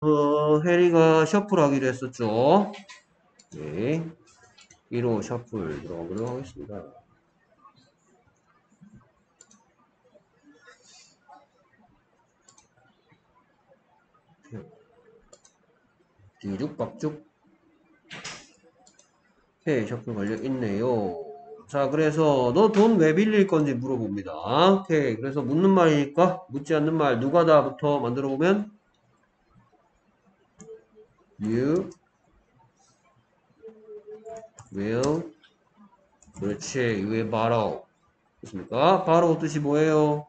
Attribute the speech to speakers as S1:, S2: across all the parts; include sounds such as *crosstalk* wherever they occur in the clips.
S1: 어, 해리가 셔플 하기로 했었죠. 네. 1호 셔플 들어가도록 하겠습니다. 뒤죽박죽 오케이 셔플 걸려 있네요 자 그래서 너 돈 왜 빌릴 건지 물어봅니다 오케이 그래서 묻는 말이니까 묻지 않는 말 누가 다부터 만들어 보면 you will 그렇지 will borrow 됐습니까? borrow 뜻이 뭐예요?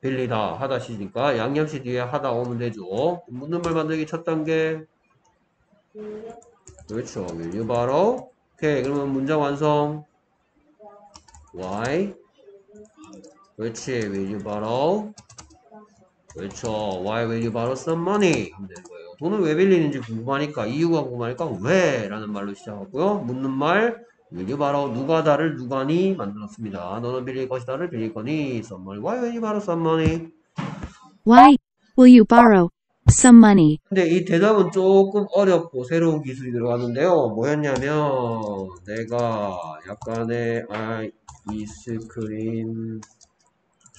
S1: 빌리다 하다 시니까 양념시 뒤에 하다 오면 되죠 묻는 말 만들기 첫 단계 그렇죠. you borrow? 오케이. 그러면 문장 완성. Why? 그렇지. will you borrow? 그렇죠. Why will you borrow some money? 하면 되는 거예요. 돈을 왜 빌리는지 궁금하니까, 이유가 궁금하니까, 왜? 라는 말로 시작하고요. 묻는 말, will you borrow? 누가 다를 누가니? 만들었습니다. 너는 빌릴 것이다를 빌릴 거니? some money. Why will you borrow some money?
S2: Why will you borrow some money?
S1: 근데 이 대답은 조금 어렵고 새로운 기술이 들어가는데요. 뭐였냐면 내가 약간의 아이스크림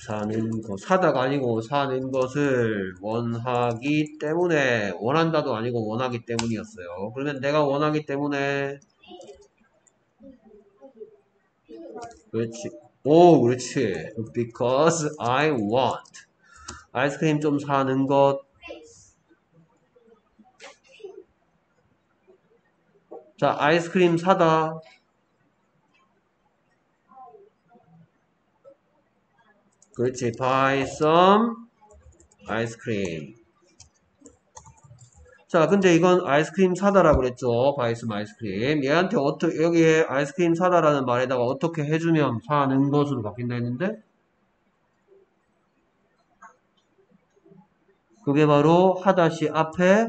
S1: 사는 거 사다가 아니고 사는 것을 원하기 때문에 원한다도 아니고 원하기 때문이었어요. 그러면 내가 원하기 때문에 그렇지. 오, 그렇지. Because I want. 아이스크림 좀 사는 것 자, 아이스크림 사다. 그렇지. buy some 아이스크림. 자, 근데 이건 아이스크림 사다라고 그랬죠. buy some 아이스크림. 얘한테 어떻게, 여기에 아이스크림 사다라는 말에다가 어떻게 해주면 사는 것으로 바뀐다 했는데? 그게 바로 하다시 앞에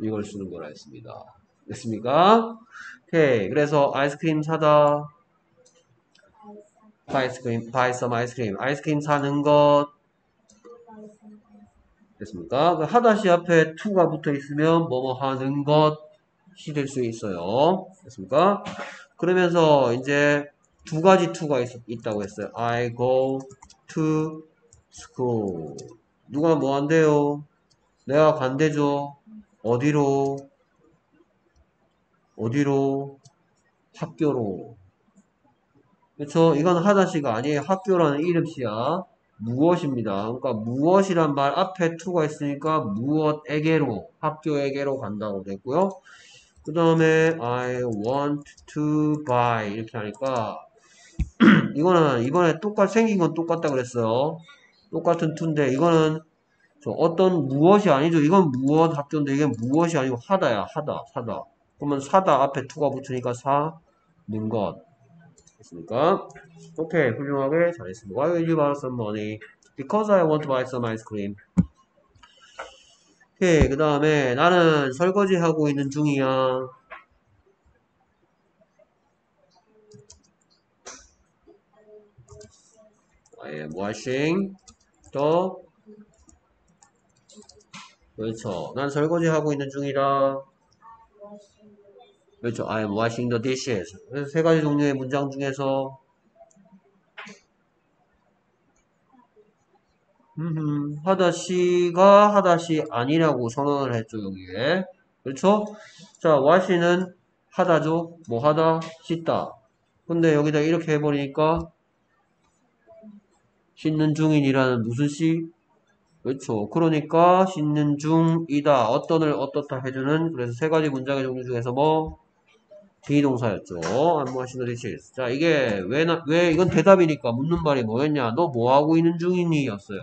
S1: 이걸 쓰는 거라 했습니다. 됐습니까? 오케이. 그래서 아이스크림 사다. Buy some 아이스크림. 아이스크림 사는 것. 됐습니까? 그 하다시 앞에 to가 붙어 있으면 뭐뭐 하는 것이 될 수 있어요. 됐습니까? 그러면서 이제 두 가지 to가 있, 다고 했어요. I go to school. 누가 뭐 한대요? 내가 간대죠. 어디로? 어디로? 학교로. 그렇죠? 이건 하다시가 아니에요. 학교라는 이름시야. 무엇입니다. 그러니까 무엇이란 말 앞에 to가 있으니까 무엇에게로, 학교에게로 간다고 됐고요. 그 다음에 I want to buy 이렇게 하니까 *clears throat* 이거는 이번에 똑같 생긴 건 똑같다 그랬어요. 똑같은 to인데 이거는 어떤 무엇이 아니죠. 이건 무엇 학교인데 이게 무엇이 아니고 하다야. 하다. 사다. 그러면 사다 앞에 투가 붙으니까 사는 것. 됐습니까? 오케이. 훌륭하게 잘했습니다. Why will you borrow some money? Because I want to buy some ice cream. 오케이. 그 다음에 나는 설거지 하고 있는 중이야. I am washing the 그렇죠. 난 설거지 하고 있는 중이다. 그렇죠. I am washing the dishes. 그래서 세 가지 종류의 문장 중에서 하다시가 하다시 아니라고 선언을 했죠, 여기에. 그렇죠? 자, wash는 하다죠. 뭐 하다? 씻다. 근데 여기다 이렇게 해버리니까 씻는 중인이라는 무슨 시? 그렇죠. 그러니까 씻는 중이다. 어떤을 어떻다 해주는 그래서 세 가지 문장의 종류 중에서 뭐 비동사였죠. 안무하시는 리치스. 자 이게 왜, 나, 왜 이건 대답이니까 묻는 말이 뭐였냐? 너 뭐 하고 있는 중이니? 였어요.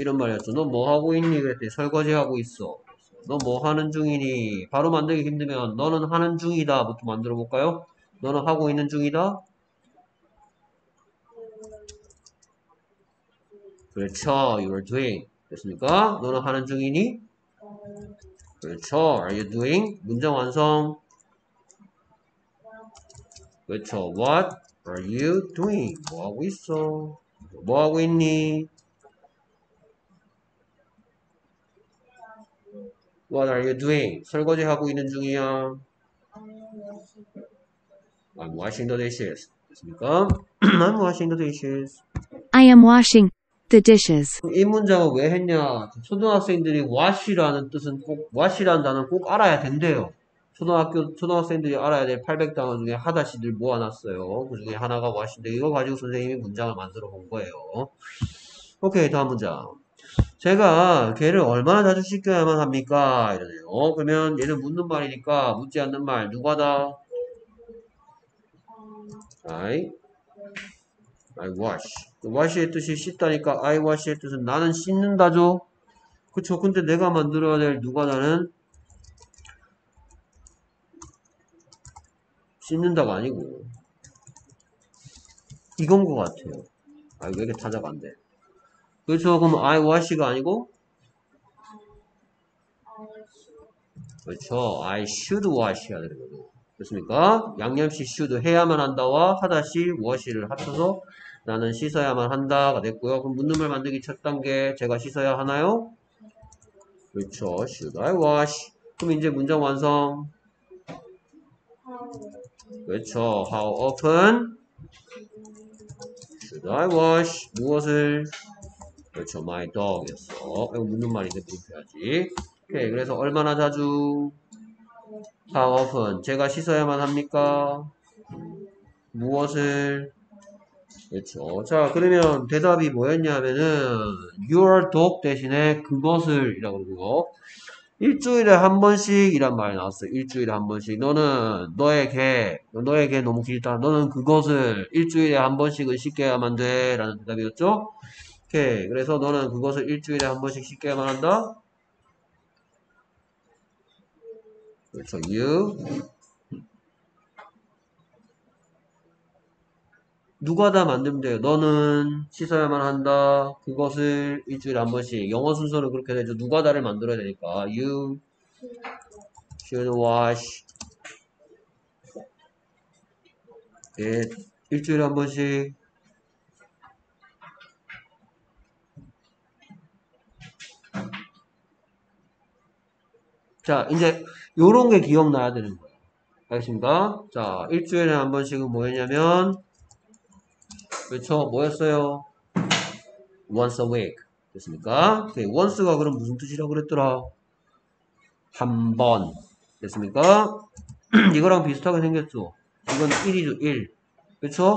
S1: 이런 말이었죠. 너 뭐 하고 있니? 그랬더니 설거지 하고 있어. 너 뭐 하는 중이니? 바로 만들기 힘들면 너는 하는 중이다. 부터 만들어 볼까요? 너는 하고 있는 중이다. 그렇죠. You're doing. 됐습니까? 너는 하는 중이니? 그렇죠. Are you doing? 문장 완성. 그렇죠. What are you doing? 뭐 하고 있어? 뭐 하고 있니? What are you doing? 설거지 하고 있는 중이야. I'm washing the dishes. 됐습니까? I'm washing the dishes.
S2: I am washing the dishes.
S1: 이 문장은 왜 했냐? 초등학생들이 wash라는 뜻은 꼭, wash라는 단어는 꼭 알아야 된대요. 초등학교, 초등학생들이 알아야 될 800단어 중에 하다시들 모아놨어요. 그 중에 하나가 wash인데, 이거 가지고 선생님이 문장을 만들어 본 거예요. 오케이, 다음 문장. 제가 걔를 얼마나 자주 씻겨야만 합니까? 이러네요. 그러면 얘는 묻는 말이니까 묻지 않는 말, 누가다? I, I wash. 그 wash의 뜻이 씻다니까 I wash의 뜻은 나는 씻는다죠. 그쵸? 근데 내가 만들어야 될 누가다는 씻는다가 아니고 이건 것 같아요. 아, 왜 이렇게 찾아가 안 돼? 그렇죠. 그럼 I wash가 아니고 그렇죠. I should wash 해야 되는 거 죠. 됐습니까? 양념시 should 해야만 한다와 하다시 wash를 합쳐서 나는 씻어야만 한다가 됐고요. 그럼 말 만들기 첫 단계 제가 씻어야 하나요? 그렇죠. should I wash? 그럼 이제 문장 완성. 그렇죠. How often should I wash? 무엇을? 그렇죠. My dog이었어. 이거 묻는 말인데 물음표야지. 오케이. 그래서 얼마나 자주? Often? 제가 씻어야만 합니까? 무엇을? 그렇죠. 자, 그러면 대답이 뭐였냐면은 your dog 대신에 그것을 이라고 그러고요. 일주일에 한 번씩 이란 말이 나왔어요. 일주일에 한 번씩. 너는 너의 개 너무 길다. 너는 그것을 일주일에 한 번씩은 씻겨야만 돼. 라는 대답이었죠. 오케이. 그래서 너는 그것을 일주일에 한 번씩 씻겨야만 한다. 그렇죠. you. 누가 다 만들면 돼요. 너는 씻어야만 한다. 그것을 일주일에 한 번씩. 영어 순서는 그렇게 되죠. 누가 다를 만들어야 되니까. You should wash it. 일주일에 한 번씩. 자, 이제 요런 게 기억나야 되는 거예요. 알겠습니까? 자, 일주일에 한 번씩은 뭐였냐면 그렇죠? 뭐였어요? once a week. 됐습니까? 오케이. once가 그럼 무슨 뜻이라고 그랬더라? 한 번. 됐습니까? *clears throat* 이거랑 비슷하게 생겼죠? 이건 1이죠, 1. 그렇죠?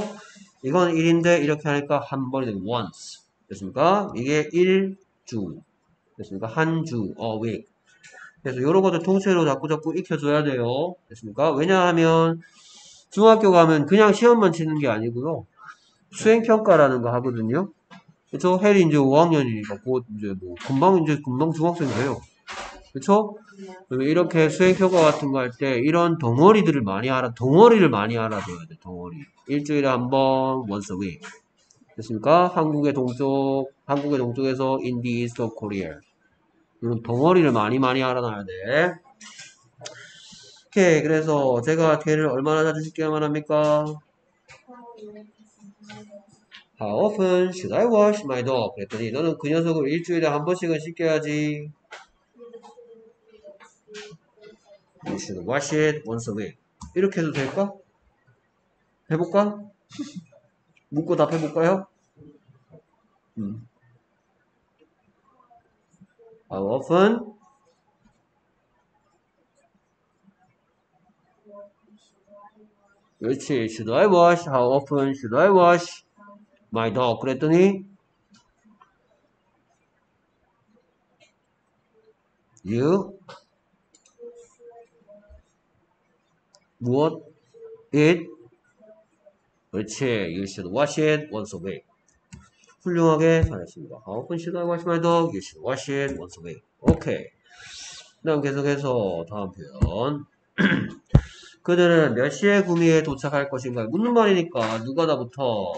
S1: 이건 1인데 이렇게 하니까 한 번이 되고 once. 됐습니까? 이게 1주. 됐습니까? 한 주, a week. 그래서 이런 것들 통째로 자꾸 자꾸 익혀줘야 돼요. 됐습니까? 왜냐하면 중학교 가면 그냥 시험만 치는 게 아니고요. 수행평가라는 거 하거든요. 그쵸? 헬이 이제 5학년이니까 곧 이제 뭐 금방 이제 금방 중학생 돼요. 그쵸? 이렇게 수행평가 같은 거 할 때 이런 덩어리들을 많이 알아, 덩어리를 많이 알아둬야 돼, 덩어리. 일주일에 한 번, once a week. 됐습니까? 한국의 동쪽, 한국의 동쪽에서 in the east of Korea. 이런 덩어리를 많이 많이 알아놔야 돼. 오케이. 그래서 제가 걔를 얼마나 자주 씻겨야만 합니까? How often should I wash my dog? 그랬더니 너는 그 녀석을 일주일에 한 번씩은 씻겨야지. You should wash it once a week. 이렇게 해도 될까? 해볼까? 묻고 답해볼까요? 음. How often? Which is, should I wash? How often should I wash my dog, Brittany? You What? it? Which you should wash it once a week. 훌륭하게 잘했습니다. Should wash it once a week. 오케이. 다음 계속해서 다음 표현. *clears throat* 그들은 몇 시에 구미에 도착할 것인가? 묻는 말이니까 누가다부터.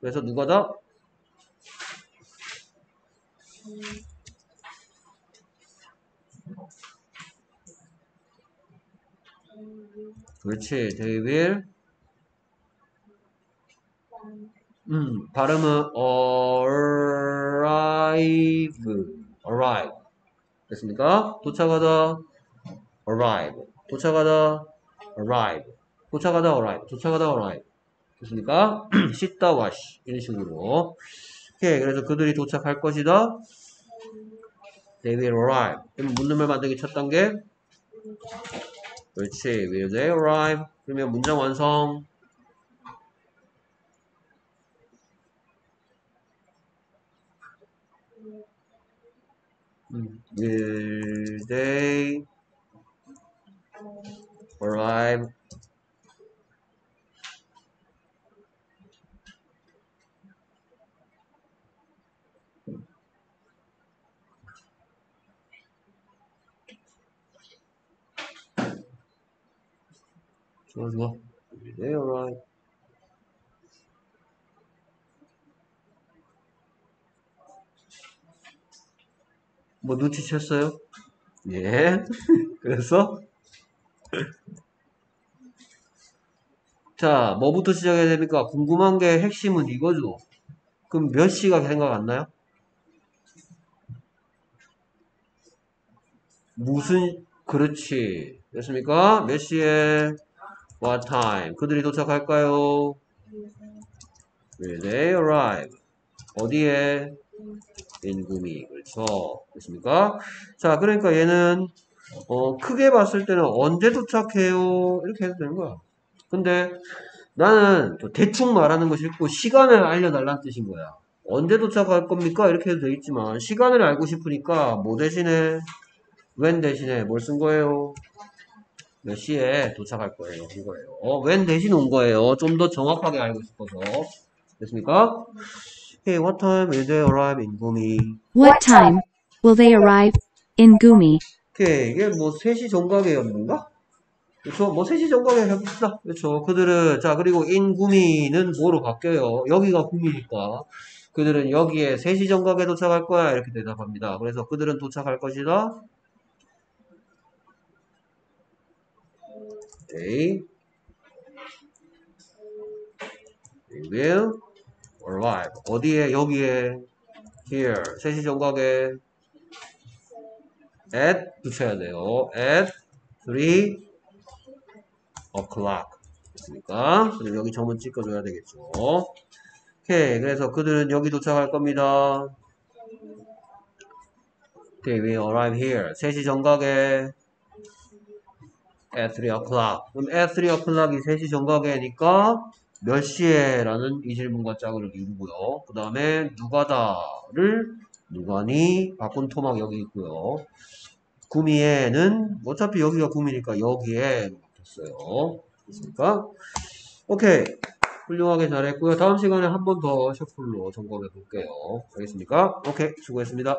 S1: 그래서 누가다? 그렇지. They 음, 발음은 arrive, arrive. 됐습니까? 도착하다, arrive. 도착하다, arrive. 도착하다, arrive. 도착하다, arrive. 됐습니까? *clears throat* 씻다, wash. 이런 식으로. 오케이. 그래서 그들이 도착할 것이다. They will arrive. 그럼 묻는말 만들기 첫 단계. 그렇지. Will they arrive? 그러면 문장 완성. 음, Will they arrive? 좋아, 좋아. Will they arrive? 뭐 눈치챘어요? 예. *laughs* 그래서 자, 뭐부터 시작해야 됩니까? 궁금한 게 핵심은 이거죠. 그럼 몇 시가 생각 안 나요? 무슨 그렇지. 됐습니까? 몇 시에 what time? 그들이 도착할까요? Will they arrive? 어디에? 인구미 그렇죠 됐습니까? 자 그러니까 얘는 어, 크게 봤을 때는 언제 도착해요? 이렇게 해도 되는 거야. 근데 나는 또 대충 말하는 거 싫고 시간을 알려달라는 뜻인 거야. 언제 도착할 겁니까? 이렇게 해도 되겠지만 시간을 알고 싶으니까 뭐 대신에 when 대신에 뭘 쓴 거예요? 몇 시에 도착할 거예요? 이거예요. 어, when 대신 온 거예요. 좀 더 정확하게 알고 싶어서. 됐습니까 Hey, what time will they arrive in Gumi?
S2: What time will they arrive in Gumi?
S1: 오케이, 이게 뭐 3시 정각이었는가? 그렇죠? 뭐 3시 정각에 해봅시다. 그렇죠? 그들은 자 그리고 in 구미는 뭐로 바뀌어요? 여기가 구미니까 그들은 여기에 3시 정각에 도착할 거야 이렇게 대답합니다. 그래서 그들은 도착할 것이다. They They will arrive. 어디에? 여기에. Here. 3시 정각에. At 붙여야 돼요. At 3 o'clock. 됐습니까? 여기 점은 찍어줘야 되겠죠. 오케이. 그래서 그들은 여기 도착할 겁니다. They will arrive here. 3시 정각에. At 3 o'clock. 그럼 at 3 o'clock이 3시 정각이니까 몇 시에? 라는 이 질문과 짝을 이루고요. 그 다음에 누가다를 누가니 바꾼 토막 여기 있고요. 구미에는 어차피 여기가 구미니까 여기에 됐어요. 됐습니까? 오케이. 훌륭하게 잘했고요. 다음 시간에 한 번 더 셔플로 점검해 볼게요. 알겠습니까? 오케이. 수고했습니다.